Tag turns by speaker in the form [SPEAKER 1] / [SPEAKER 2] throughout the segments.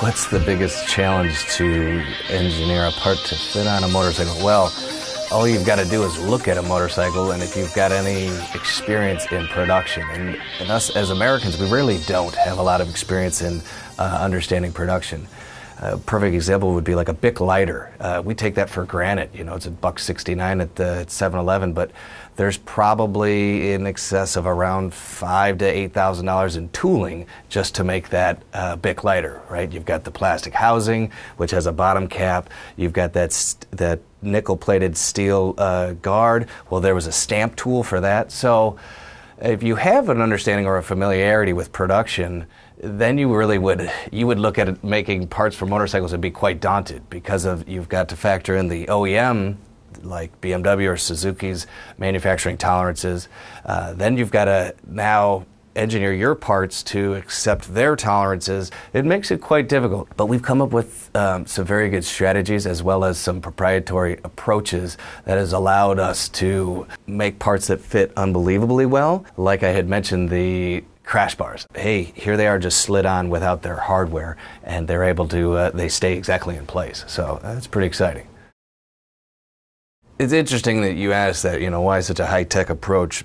[SPEAKER 1] What's the biggest challenge to engineer a part to fit on a motorcycle? Well, all you've got to do is look at a motorcycle, and if you've got any experience in production, and, and us as Americans, we really don't have a lot of experience in uh, understanding production. A perfect example would be like a Bic lighter. Uh, we take that for granted. You know, it's a buck 69 at the 7-Eleven, but there's probably in excess of around five to eight thousand dollars in tooling just to make that uh, Bic lighter. Right? You've got the plastic housing, which has a bottom cap. You've got that st- that nickel-plated steel uh, guard. Well, there was a stamp tool for that. So, if you have an understanding or a familiarity with production then you really would you would look at making parts for motorcycles and be quite daunted because of you've got to factor in the OEM like BMW or Suzuki's manufacturing tolerances. Uh, then you've got to now engineer your parts to accept their tolerances, it makes it quite difficult. But we've come up with um, some very good strategies as well as some proprietary approaches that has allowed us to make parts that fit unbelievably well. Like I had mentioned, the crash bars. Hey, here they are just slid on without their hardware, and they're able to, uh, they stay exactly in place. So that's pretty exciting. It's interesting that you asked that, you know, why is such a high tech approach?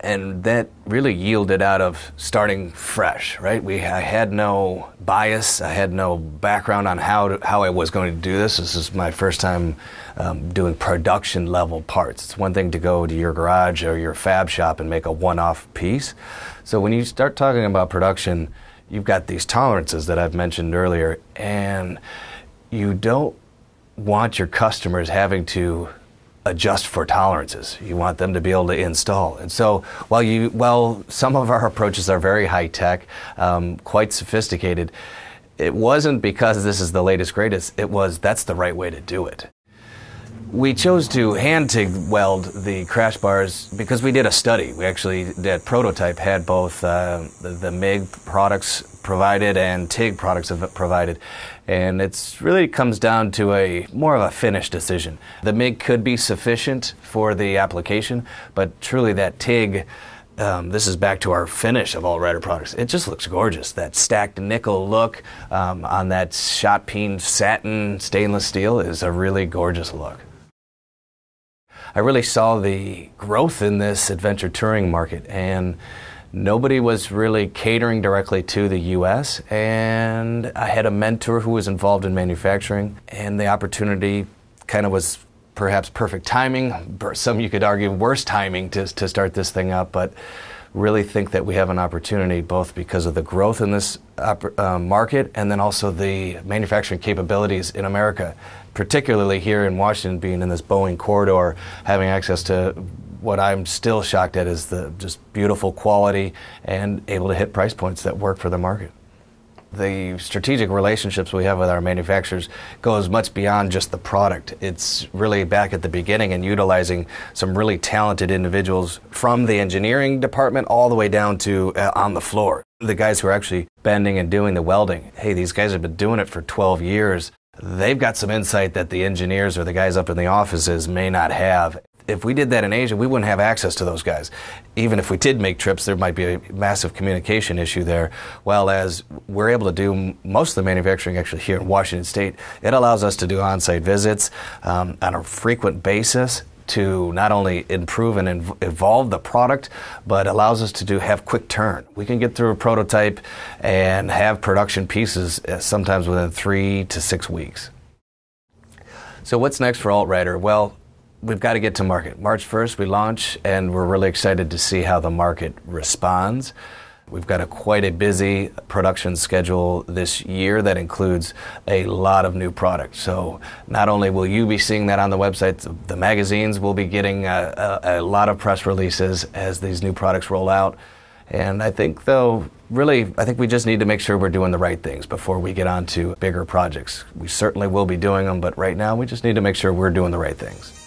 [SPEAKER 1] And that really yielded out of starting fresh, right? We, I had no bias, I had no background on how, to, how I was going to do this. This is my first time um, doing production level parts. It's one thing to go to your garage or your fab shop and make a one off piece. So when you start talking about production, you've got these tolerances that I've mentioned earlier, and you don't want your customers having to adjust for tolerances. You want them to be able to install. And so while you while some of our approaches are very high tech, um, quite sophisticated, it wasn't because this is the latest greatest. It was that's the right way to do it. We chose to hand TIG weld the crash bars because we did a study. We actually, that prototype had both uh, the, the, MIG products provided and TIG products provided. And it's really comes down to a more of a finish decision. The MIG could be sufficient for the application, but truly that TIG, um, this is back to our finish of AltRider products. It just looks gorgeous. That stacked nickel look um, on that shot peen satin stainless steel is a really gorgeous look. I really saw the growth in this adventure touring market, and nobody was really catering directly to the U.S. And I had a mentor who was involved in manufacturing, and the opportunity kind of was perhaps perfect timing. Some you could argue worse timing to, to start this thing up, but really think that we have an opportunity both because of the growth in this uh, market and then also the manufacturing capabilities in America, particularly here in Washington, being in this Boeing corridor, having access to what I'm still shocked at is the just beautiful quality and able to hit price points that work for the market the strategic relationships we have with our manufacturers goes much beyond just the product. It's really back at the beginning and utilizing some really talented individuals from the engineering department all the way down to uh, on the floor. The guys who are actually bending and doing the welding. Hey, these guys have been doing it for 12 years. They've got some insight that the engineers or the guys up in the offices may not have if we did that in Asia, we wouldn't have access to those guys. Even if we did make trips, there might be a massive communication issue there. While as we're able to do most of the manufacturing actually here in Washington State, it allows us to do on-site visits um, on a frequent basis to not only improve and evolve the product, but allows us to do have quick turn. We can get through a prototype and have production pieces uh, sometimes within three to six weeks. So what's next for AltRider? Well, we've got to get to market. March 1st, we launch, and we're really excited to see how the market responds. We've got a quite a busy production schedule this year that includes a lot of new products. So not only will you be seeing that on the website, the magazines will be getting a, a, a lot of press releases as these new products roll out. And I think, though, really, I think we just need to make sure we're doing the right things before we get on to bigger projects. We certainly will be doing them, but right now we just need to make sure we're doing the right things.